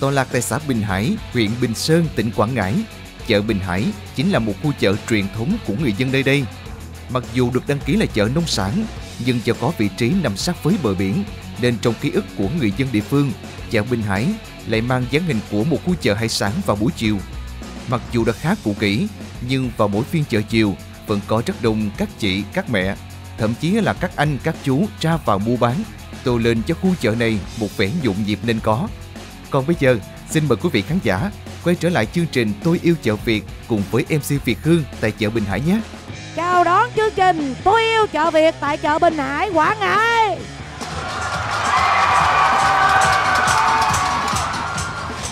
tọa lạc tại xã Bình Hải, huyện Bình Sơn, tỉnh Quảng Ngãi. Chợ Bình Hải chính là một khu chợ truyền thống của người dân nơi đây. Mặc dù được đăng ký là chợ nông sản, nhưng do có vị trí nằm sát với bờ biển, nên trong ký ức của người dân địa phương, chợ Bình Hải lại mang dáng hình của một khu chợ hải sản vào buổi chiều. Mặc dù đã khá cũ kỹ, nhưng vào mỗi phiên chợ chiều vẫn có rất đông các chị, các mẹ, thậm chí là các anh, các chú ra vào mua bán, tô lên cho khu chợ này một vẻ nhộn nhịp nên có. Còn bây giờ, xin mời quý vị khán giả quay trở lại chương trình Tôi yêu chợ Việt cùng với MC Việt Hương tại chợ Bình Hải nhé. Chào đón chương trình Tôi yêu chợ Việt tại chợ Bình Hải, Quảng Ngãi.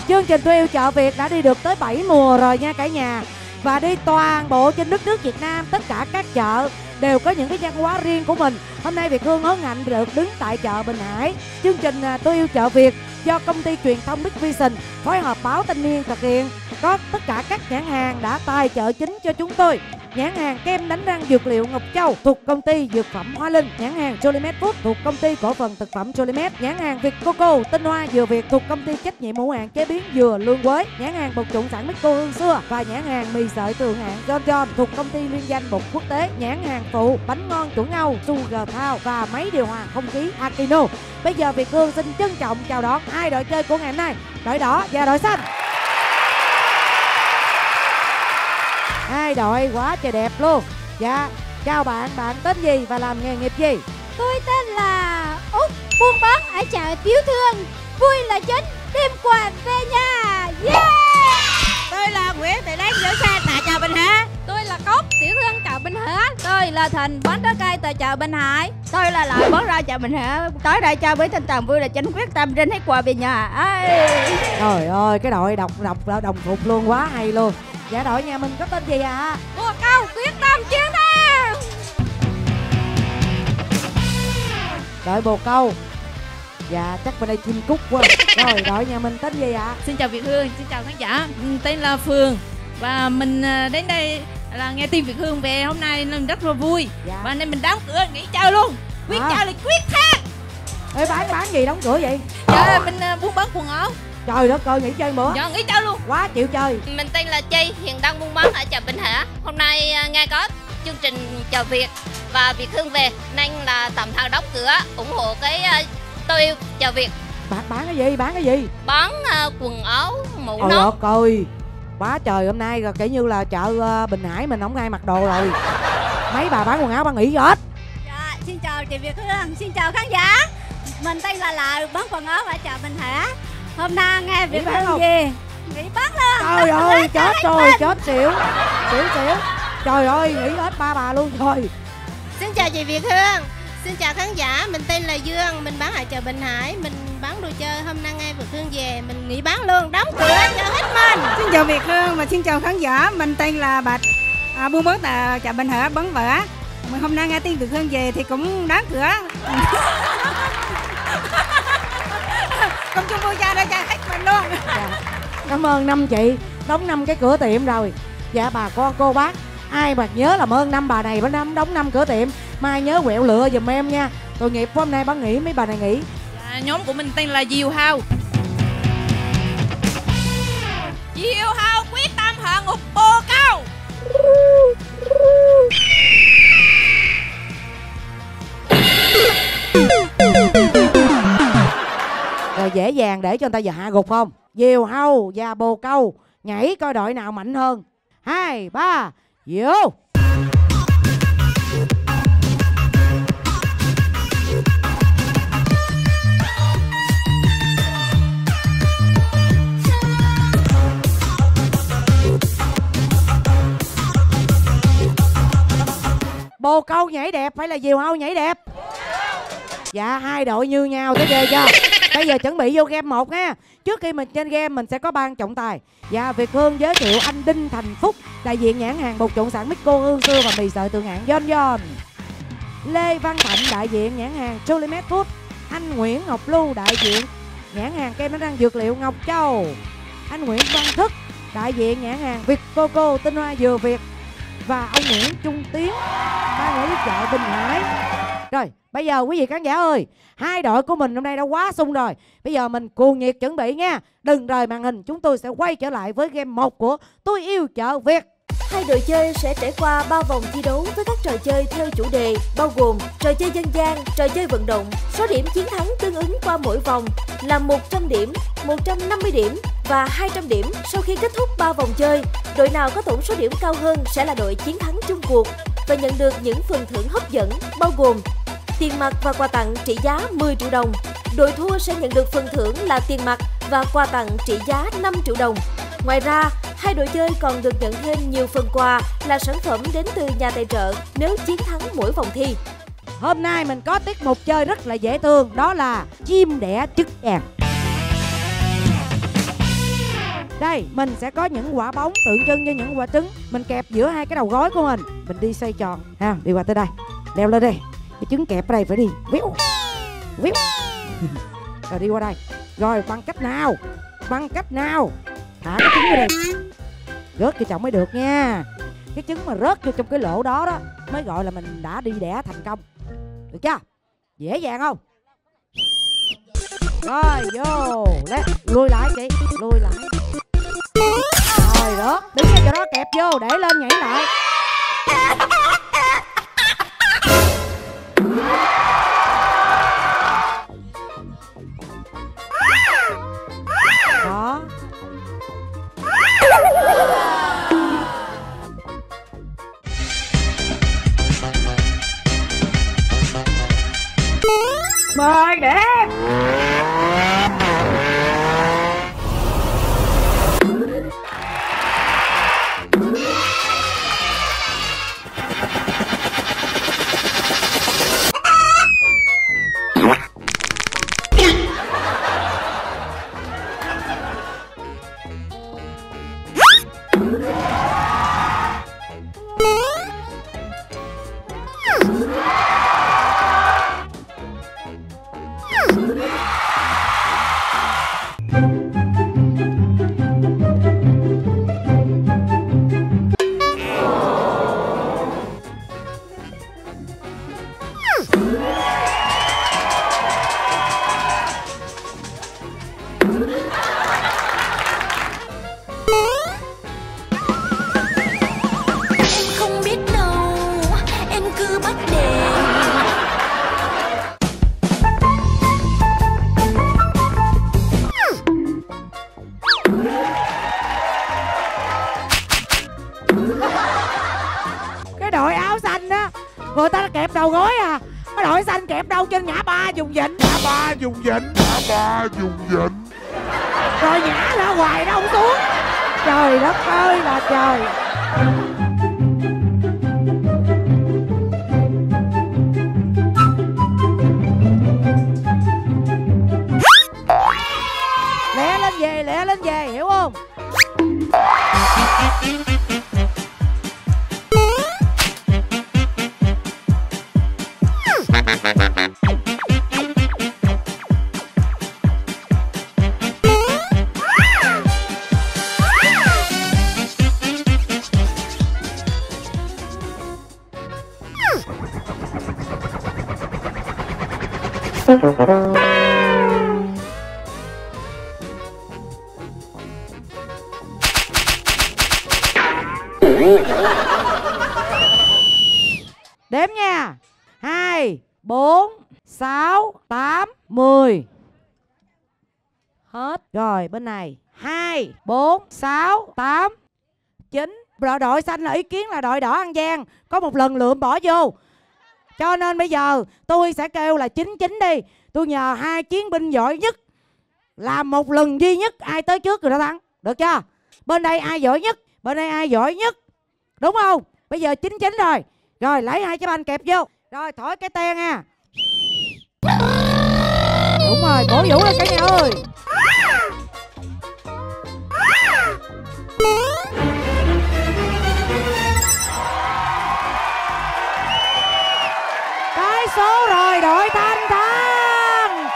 Chương trình Tôi yêu chợ Việt đã đi được tới 7 mùa rồi nha cả nhà Và đi toàn bộ trên đất nước Việt Nam Tất cả các chợ đều có những cái văn hóa riêng của mình Hôm nay Việt Hương hân hạnh được đứng tại chợ Bình Hải Chương trình à, Tôi yêu chợ Việt do công ty truyền thông Big Vision phối hợp báo thanh niên thực hiện. Có tất cả các nhãn hàng đã tài trợ chính cho chúng tôi nhãn hàng kem đánh răng dược liệu Ngọc Châu thuộc công ty dược phẩm Hoa Linh, nhãn hàng Jolimet Food thuộc công ty cổ phần thực phẩm Jolimet, nhãn hàng Việt Coco tinh hoa dừa Việt thuộc công ty trách nhiệm hữu hạn chế biến dừa Lương Quế, nhãn hàng bột trộn sản Mixco Hương Xưa và nhãn hàng mì sợi tường hạng John John thuộc công ty liên danh bột quốc tế, nhãn hàng phụ bánh ngon chuẩn Âu Sugar Thao và máy điều hòa không khí Akino. Bây giờ Việt Hương xin trân trọng chào đón hai đội chơi của ngày hôm nay, đội đỏ và đội xanh. Hai đội quá trời đẹp luôn. Dạ chào bạn bạn tên gì và làm nghề nghiệp gì? Tôi tên là Út Buôn bán ở chợ Tiểu Thương. Vui là chính Đem quà về nhà. Yeah! Tôi là Nguyễn Thị Lan giữ xe tại chợ Bình Hải Tôi là Cốc, tiểu thương chợ Bình Hải Tôi là Thành, bán trái cây tại chợ Bình Hải. Tôi là Lợi bán ra chợ Bình Hải Tới đây chơi với tinh thần vui là chính quyết tâm trên hết quà về nhà. Ây. trời ơi cái đội đọc đọc đồng phục luôn quá hay luôn dạ đội nhà mình có tên gì ạ? À? Mùa câu quyết tâm chiến thắng! Đội bồ câu. Dạ chắc bên đây chim cúc quá. Rồi đội nhà mình tên gì ạ? À? Xin chào Việt Hương, xin chào khán giả. Ừ, Tên là Phương. Và mình à, đến đây là nghe tin Việt Hương về hôm nay nên rất là vui. Dạ. Và nên mình đóng cửa nghỉ chơi luôn. Quyết À. chơi là quyết thắng! Ê, bán bán gì đóng cửa vậy? Dạ mình à, buôn bán quần áo trời đất ơi nghỉ chơi bữa. Dạ nghỉ chơi luôn. Quá chịu chơi. Mình tên là Chi, hiện đang buôn bán ở chợ Bình Hải. Hôm nay à, nghe có chương trình chợ Việt và Việt Hương về nên là tạm thời đóng cửa ủng hộ cái à, tôi yêu chợ Việt. Bán bán cái gì? Bán cái gì? Bán à, quần áo mũ Ôi nón. đất ơi. Quá trời hôm nay rồi kể như là chợ ờ, Bình Hải mình không ai mặc đồ rồi. Mấy bà bán quần áo bà nghỉ hết. Dạ xin chào chị Việt Hương Xin chào khán giả. Mình tên là Lợi bán quần áo ở chợ Bình Hải Hôm nay nghe Việt bán không? về Nghỉ bán luôn Trời ơi chết rồi chết xỉu Xỉu xỉu. Trời ơi nghỉ hết ba bà luôn rồi. Xin chào chị Việt Hương. Xin chào khán giả, mình tên là Dương Mình bán ở chợ Bình Hải. Mình bán đồ chơi, hôm nay nghe Việt Hương về Mình nghỉ bán luôn, đóng cửa cho hết mình. Xin chào Việt Hương và xin chào khán giả, mình tên là Bạch, à, buôn bán tại chợ Bình Hải bán vợ. Mà hôm nay nghe tin Việt Hương về thì cũng đóng cửa. Cảm ơn năm chị Đóng năm cái cửa tiệm rồi. Dạ bà con cô bác Ai mà nhớ làm ơn năm bà này bà năm đóng năm cửa tiệm. Mai nhớ quẹo lựa giùm em nha. Tội nghiệp hôm nay bà nghỉ mấy bà này nghỉ. Dạ, Nhóm của mình tên là Diều Hao. Diều Hao quyết tâm hạ ngục bồ câu Rồi dễ dàng để cho người ta giờ hạ gục không Diều hâu và bồ câu, Nhảy coi đội nào mạnh hơn. Hai, ba Vô Bồ câu nhảy đẹp hay là diều hâu nhảy đẹp. Dạ hai đội như nhau tới ghê chưa? Bây giờ chuẩn bị vô game 1 nha Trước khi mình trên game, mình sẽ có ban trọng tài. Và Việt Hương, giới thiệu, anh Đinh, Thành Phúc, Đại diện nhãn hàng bột trộn sản Mixco, Hương Xưa và mì sợi tường hạng, John John. Lê Văn Thạnh, đại diện nhãn hàng Jolimet Food. Anh Nguyễn Ngọc Lưu, đại diện nhãn hàng kem đánh răng dược liệu Ngọc Châu. Anh Nguyễn Văn Thức, đại diện nhãn hàng Việt Coco tinh hoa dừa Việt. Và ông Nguyễn Trung Tiến ban quản lý chợ Bình Hải. Rồi, bây giờ quý vị khán giả ơi, hai đội của mình hôm nay đã quá sung rồi. Bây giờ mình cuồng nhiệt chuẩn bị nha. Đừng rời màn hình, chúng tôi sẽ quay trở lại với game 1 của Tôi yêu chợ Việt. Hai đội chơi sẽ trải qua 3 vòng thi đấu với các trò chơi theo chủ đề bao gồm trò chơi dân gian, trò chơi vận động. Số điểm chiến thắng tương ứng qua mỗi vòng là 100 điểm, 150 điểm và 200 điểm. Sau khi kết thúc 3 vòng chơi, đội nào có tổng số điểm cao hơn sẽ là đội chiến thắng chung cuộc và nhận được những phần thưởng hấp dẫn bao gồm tiền mặt và quà tặng trị giá 10 triệu đồng. Đội thua sẽ nhận được phần thưởng là tiền mặt và quà tặng trị giá 5 triệu đồng. Ngoài ra, hai đội chơi còn được nhận thêm nhiều phần quà là sản phẩm đến từ nhà tài trợ nếu chiến thắng mỗi vòng thi. Hôm nay mình có tiết mục chơi rất là dễ thương Đó là chim đẻ trứng vàng Đây, mình sẽ có những quả bóng tượng trưng cho những quả trứng. Mình kẹp giữa hai cái đầu gối của mình. Mình đi xoay tròn. Ha, Đi qua tới đây. Leo lên đây. Cái trứng kẹp ở đây phải đi. Víu. Víu. Rồi đi qua đây. Rồi bằng cách nào? Bằng cách nào Thả cái trứng vào đây Rớt cho chồng mới được nha. Cái trứng mà rớt vô trong cái lỗ đó đó Mới gọi là mình đã đi đẻ thành công. Được chưa? Dễ dàng không? Rồi vô Lẹ, Lùi lại chị Lùi lại. Rồi đó Đứng ngay chỗ đó kẹp vô Để lên nhảy lại. Em lên về, lẹ lên về, hiểu không? Đếm bên này. Hai, bốn, sáu, tám, chín. Rồi đội xanh là ý kiến là đội đỏ ăn gian. Có một lần lượm bỏ vô. Cho nên bây giờ tôi sẽ kêu là chín chín đi. Tôi nhờ hai chiến binh giỏi nhất. Làm một lần duy nhất. Ai tới trước rồi đó thắng. Được chưa? Bên đây ai giỏi nhất? Bên đây ai giỏi nhất? Đúng không? Bây giờ chín chín rồi. Rồi, lấy hai cái banh kẹp vô. Rồi, thổi cái te nha. Đúng rồi, cổ vũ lên cả nhà ơi. Số rồi đội thanh thang.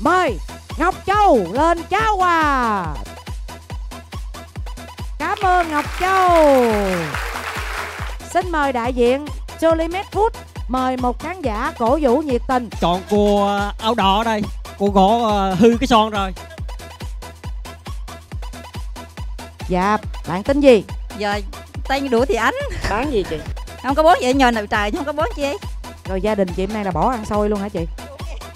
Mời Ngọc Châu lên cháo quà. Cảm ơn Ngọc Châu. Xin mời đại diện Jolimet Food Mời một khán giả cổ vũ nhiệt tình. Chọn cô ờ, áo đỏ đây. Cô gõ ờ, hư cái son rồi. Dạ bạn tên gì Giờ tên đuổi thì ánh. Bán gì chị? Không có bón vậy nhờ nào trời chứ không có bón chi Rồi gia đình chị hôm nay là bỏ ăn xôi luôn hả chị?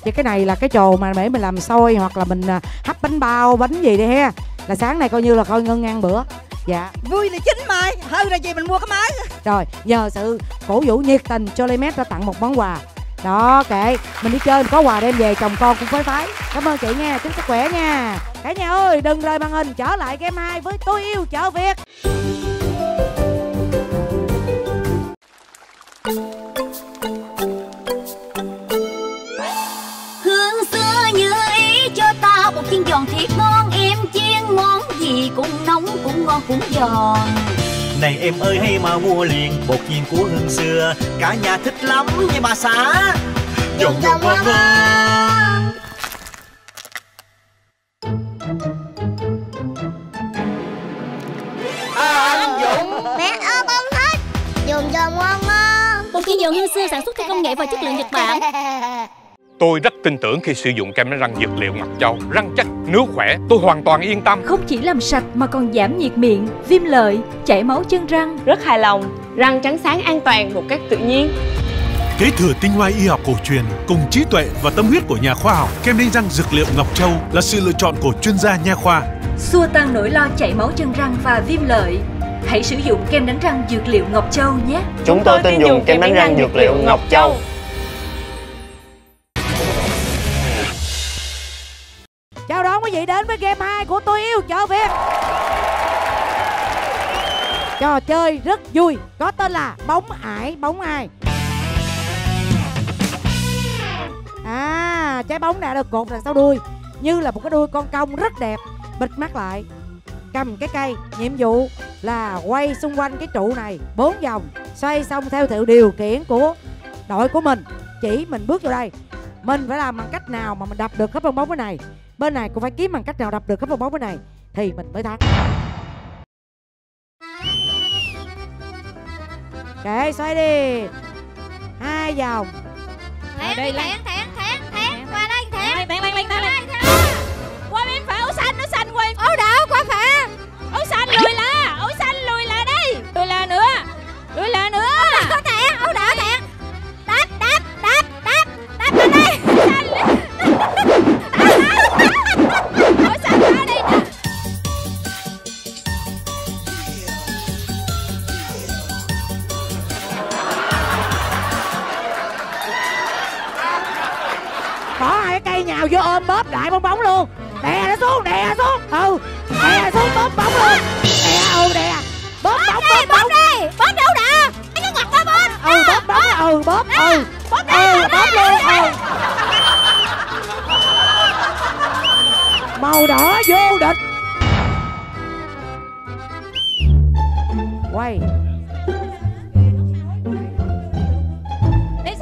Chứ cái này là cái trồ mà để mình làm xôi Hoặc là mình à, hấp bánh bao bánh gì đi ha. Là sáng này coi như là coi ngân ăn bữa. Dạ. Vui là chính mà Hư là gì mình mua cái máy. Rồi nhờ sự cổ vũ nhiệt tình cho Lê Mét đã tặng một món quà. Đó kệ. Mình đi chơi mình có quà đem về chồng con cũng phái phái. Cảm ơn chị nha chúc sức khỏe nha. Cả nhà ơi đừng rời màn hình trở lại game 2 với tôi yêu chợ Việt Hương xưa như ý cho ta một chiên giòn thiệt ngon Em chiên món gì cũng nóng cũng ngon cũng giòn. Này em ơi hay mà mua liền bột chiên của hương xưa. Cả nhà thích lắm nha bà xã Giòn giòn ngon giòn hương xưa sản xuất theo công nghệ và chất lượng Nhật Bản. Tôi rất tin tưởng khi sử dụng kem đánh răng dược liệu Ngọc Châu Răng chắc, nước khỏe, tôi hoàn toàn yên tâm. Không chỉ làm sạch mà còn giảm nhiệt miệng, viêm lợi, chảy máu chân răng Rất hài lòng, răng trắng sáng an toàn một cách tự nhiên. Kế thừa tinh hoa y học cổ truyền cùng trí tuệ và tâm huyết của nhà khoa học, kem đánh răng dược liệu Ngọc Châu là sự lựa chọn của chuyên gia nha khoa. Xua tan nỗi lo chảy máu chân răng và viêm lợi Hãy sử dụng kem đánh răng dược liệu Ngọc Châu nhé. Chúng tôi tin dùng kem đánh răng dược liệu Ngọc Châu. Chào đón quý vị đến với game 2 của tôi yêu chợ Việt Trò chơi rất vui Có tên là bóng ải bóng ai. À trái bóng đã được cột đằng sau đuôi Như là một cái đuôi con cong rất đẹp Bịt mắt lại Cầm cái cây Nhiệm vụ là quay xung quanh cái trụ này bốn vòng Xoay xong theo sự điều khiển của đội của mình. Chỉ mình bước vô đây Mình phải làm bằng cách nào mà mình đập được cái bong bóng cái này? Bên này cũng phải kiếm bằng cách nào đập được cái bong bóng cái này? Thì mình mới thắng. Kệ xoay đi. Hai vòng. Thẹn đi thẹn thẹn bóp, ừ. Bóp Ừ, bóp luôn, ừ. Màu đỏ vô địch. Quay.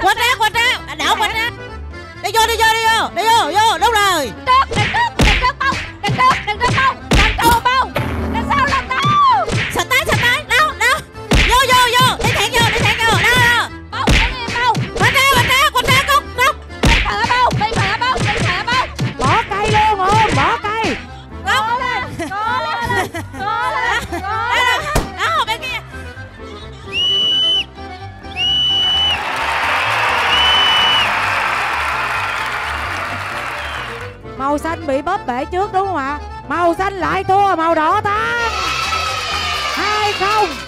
Quên ra quên ra Đảo quên ra Đi vô đi vô đi vô. Đi vô vô đúng rồi. Trước, đằng trước, đằng trước bông. Đằng trước, đằng trước bông. Đằng Bị bóp bể trước đúng không ạ? Màu xanh lại thua, màu đỏ thắng Hai không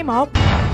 hai một.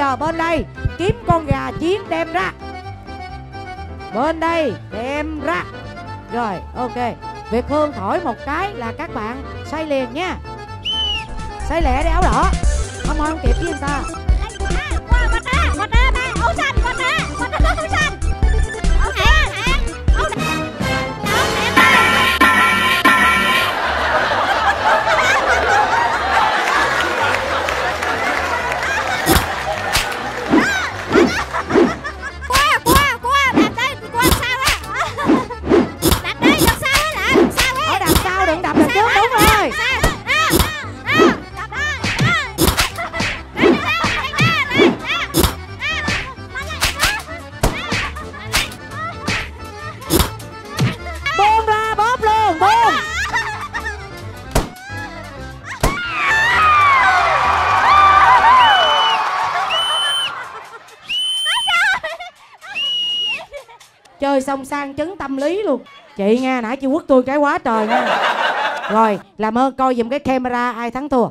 Giờ bên đây kiếm con gà chiến đem ra. Bên đây đem ra. Rồi ok. Việc hương thổi một cái là các bạn xoay liền nha. Xoay lẹ đi áo đỏ không thôi không kịp với người ta. Qua qua ta, qua ta ba, ấu xanh, xong sang chấn tâm lý luôn. Chị nha nãy chị quất tôi cái quá trời nha. Rồi làm ơn coi giùm cái camera ai thắng thua.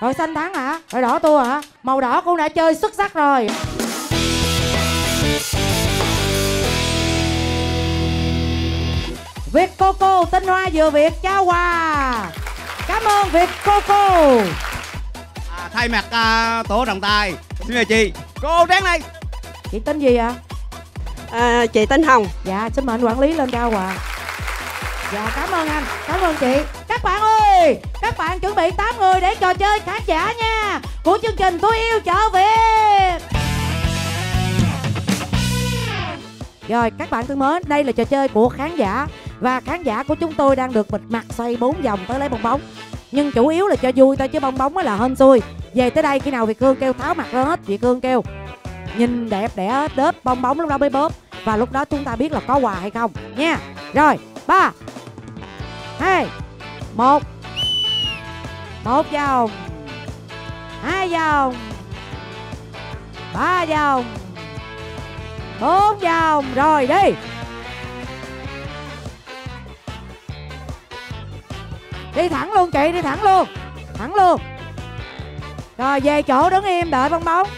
Rồi xanh thắng hả? Rồi đỏ thua hả? Màu đỏ cũng đã chơi xuất sắc rồi. Việt Coco tinh hoa vừa Việt trao quà Cảm ơn Việt Coco À, thay mặt à, tổ trọng tài xin mời chị. Cô đáng này. Chị tên gì ạ? À, À, chị tên Hồng. Dạ xin mời anh quản lý lên cao ạ. À. Dạ cảm ơn anh. Cảm ơn chị. Các bạn ơi, Các bạn chuẩn bị 8 người để trò chơi khán giả nha, Của chương trình Tôi yêu chợ Việt. Rồi, các bạn thân mến, Đây là trò chơi của khán giả Và khán giả của chúng tôi đang được bịt mặt xoay 4 vòng tới lấy bong bóng. Nhưng chủ yếu là cho vui thôi, chứ bong bóng mới là hên xui. Về tới đây khi nào Việt Hương kêu tháo mặt ra hết, Việt Hương kêu nhìn đẹp đẽ đớp bong bóng lúc đó mới bóp. Và lúc đó chúng ta biết là có quà hay không. Nha. Rồi, ba, hai, một. Một vòng hai vòng ba vòng bốn vòng rồi đi. Đi thẳng luôn chị, đi thẳng luôn. Thẳng luôn. Rồi về chỗ đứng im, đợi bong bóng.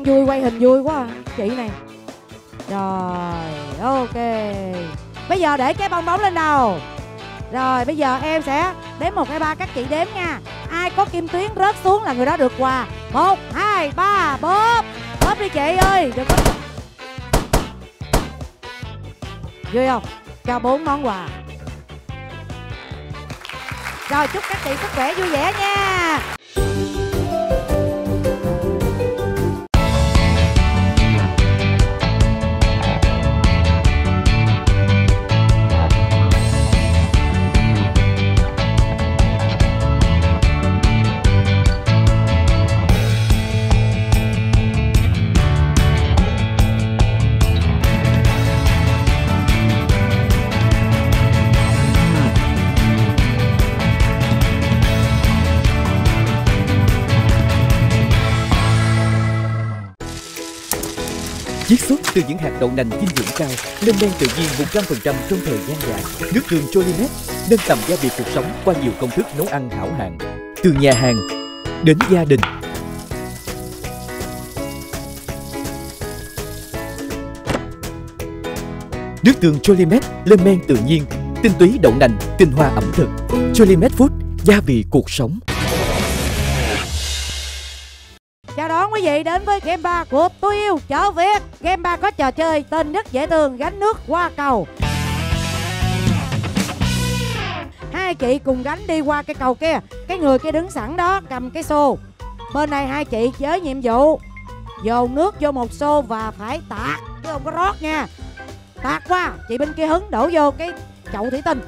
Ăn vui, quay hình vui quá à. Chị này Rồi, ok. Bây giờ để cái bong bóng lên đầu Rồi, bây giờ em sẽ đếm một hai ba các chị đếm nha. Ai có kim tuyến rớt xuống là người đó được quà. Một hai ba bóp. Bóp đi chị ơi Đừng có Vui không? Cho bốn món quà. Rồi chúc các chị sức khỏe vui vẻ nha. Từ những hạt đậu nành dinh dưỡng cao, lên men tự nhiên 100% trong thời gian dài. Nước đường Jolimet nâng tầm gia vị cuộc sống qua nhiều công thức nấu ăn hảo hạng. Từ nhà hàng đến gia đình. Nước đường Jolimet lên men tự nhiên, tinh túy đậu nành, tinh hoa ẩm thực. Jolimet Food, gia vị cuộc sống. Mong quý vị đến với game ba của Tôi yêu chợ Việt. Game ba có trò chơi tên rất dễ thương, gánh nước qua cầu. Hai chị cùng gánh đi qua cái cầu kia. Cái người kia đứng sẵn đó, cầm cái xô. Bên này hai chị với nhiệm vụ Dồn nước vô một xô và phải tạt. Chứ không có rót nha. Tạt qua, Chị bên kia hứng đổ vô cái chậu thủy tinh.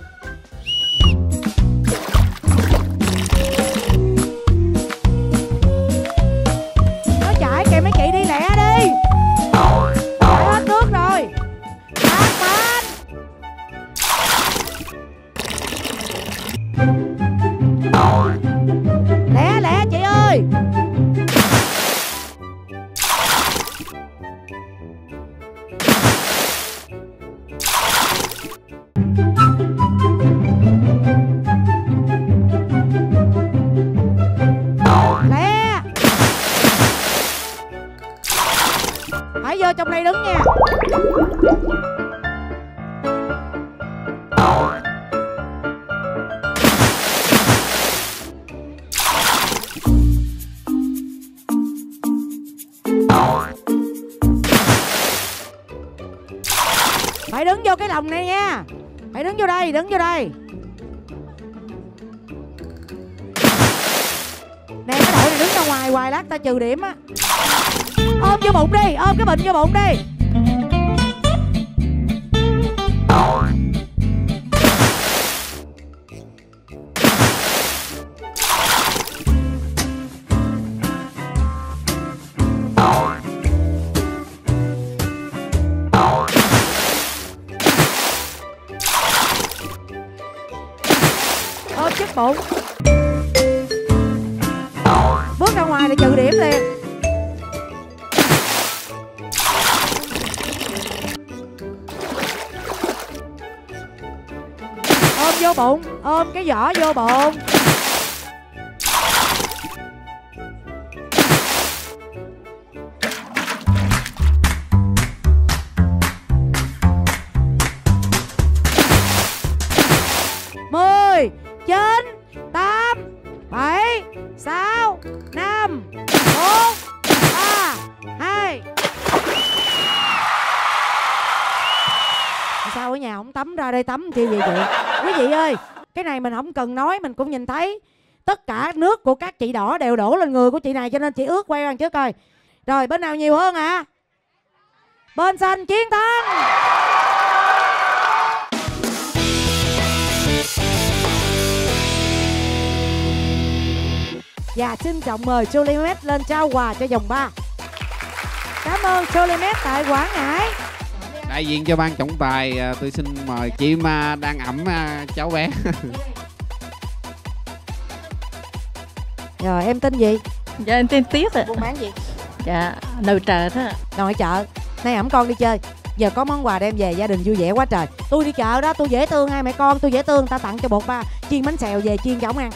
Lẹ trừ điểm á. Ôm vô bụng đi ôm cái bệnh vô bụng đi. 6 5 4 3 2 Sao ở nhà không tắm ra đây tắm chi vậy chị Quý vị ơi, Cái này mình không cần nói, mình cũng nhìn thấy. Tất cả nước của các chị đỏ đều đổ lên người của chị này Cho nên chị ướt quay rằng trước coi. Rồi, bên nào nhiều hơn ạ? À? Bên xanh chiến thắng! Và xin trọng mời Jolimet lên trao quà cho dòng 3 Cảm ơn Jolimet tại Quảng Ngãi đại diện cho ban trọng tài à, tôi xin mời chị ma đang ẩm à, cháu bé. Rồi em tên gì? Dạ em tên Tiết ạ. Buôn bán gì? Dạ nội trợ đó ạ. Nội chợ Nay ẩm con đi chơi. Giờ có món quà đem về gia đình vui vẻ quá trời. Tôi đi chợ đó tôi dễ thương hai mẹ con tôi dễ thương Ta tặng cho bột ba. Chiên bánh xèo về chiên cho ổng ăn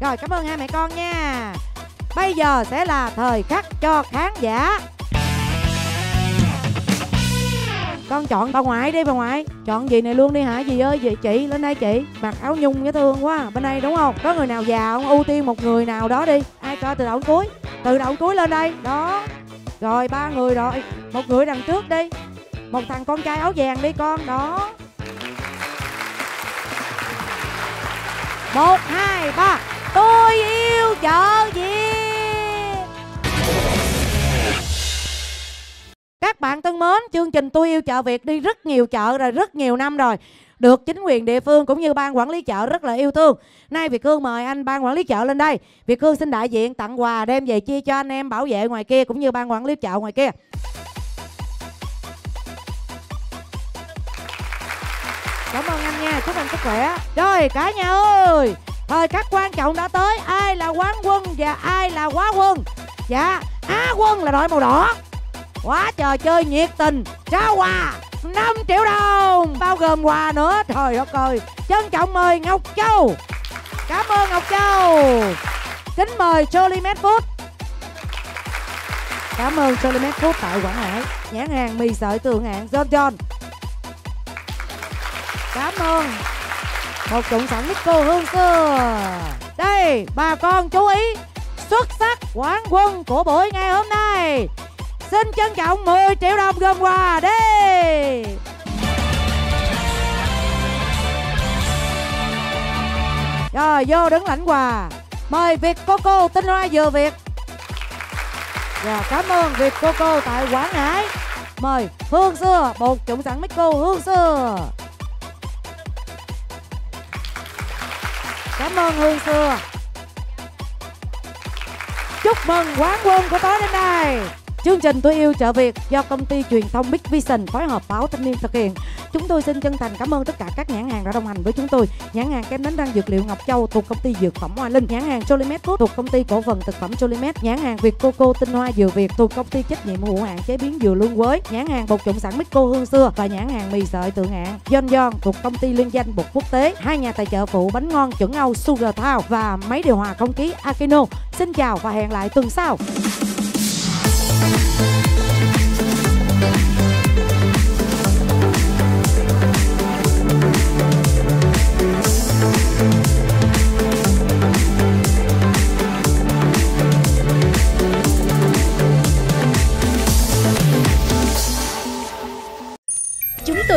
rồi, cảm ơn hai mẹ con nha. Bây giờ sẽ là thời khắc cho khán giả. Con chọn bà ngoại đi, bà ngoại. Chọn gì này luôn đi hả? Dì ơi, dì, chị, lên đây chị. Mặc áo nhung dễ thương quá à. Bên đây đúng không? Có người nào già không? Ưu tiên một người nào đó đi. Ai coi từ đầu cuối? Từ đầu cuối lên đây. Đó. Rồi, ba người rồi. Một người đằng trước đi. Một thằng con trai áo vàng đi, con. Đó. Một, hai, ba. Tôi yêu chợ gì Các bạn thân mến, chương trình Tôi yêu chợ Việt đi rất nhiều chợ rồi, rất nhiều năm rồi. Được chính quyền địa phương cũng như ban quản lý chợ rất là yêu thương. Nay Việt Hương mời anh ban quản lý chợ lên đây. Việt Hương xin đại diện tặng quà đem về chia cho anh em bảo vệ ngoài kia cũng như ban quản lý chợ ngoài kia. Cảm ơn anh nha, chúc anh sức khỏe. Rồi cả nhà ơi, thời khắc quan trọng đã tới. Ai là quán quân và ai là quá quân? Dạ, Á quân là đội màu đỏ. Quá trời chơi nhiệt tình, trao quà 5 triệu đồng, bao gồm quà nữa. Trời đất ơi, trân trọng mời Ngọc Châu. Cảm ơn Ngọc Châu. Kính mời Jolimet Food. Cảm ơn Jolimet Food tại Quảng Ngãi. Nhãn hàng mì sợi tường hạn John John. Cảm ơn một trụng sẵn Nico Hương xưa. Đây, bà con chú ý, Xuất sắc quán quân của buổi ngày hôm nay. Xin trân trọng 10 triệu đồng gồm quà đi. Rồi, vô đứng lãnh quà. Mời Việt Coco tinh hoa dừa Việt. Và cảm ơn Việt Coco tại Quảng Ngãi. Mời, Hương Xưa Bột trụng sẵn Micro Hương Xưa. Cảm ơn Hương Xưa Chúc mừng quán quân của tối đến đây Chương trình Tôi yêu chợ Việt do công ty truyền thông Big Vision phối hợp báo thanh niên thực hiện. Chúng tôi xin chân thành cảm ơn tất cả các nhãn hàng đã đồng hành với chúng tôi. Nhãn hàng kem đánh răng dược liệu Ngọc Châu thuộc công ty Dược phẩm Hoa Linh, nhãn hàng Cholimet Food thuộc công ty cổ phần thực phẩm Cholimet, nhãn hàng Việt Coco tinh hoa dừa Việt thuộc công ty trách nhiệm hữu hạn chế biến dừa Lương Quới, nhãn hàng bột trộn sẵn Mixco Hương Xưa và nhãn hàng mì sợi Tượng Hạn. John John thuộc công ty liên danh bột quốc tế, hai nhà tài trợ phụ bánh ngon chuẩn Âu Sugar Town và máy điều hòa không khí Akino. Xin chào và hẹn lại tuần sau.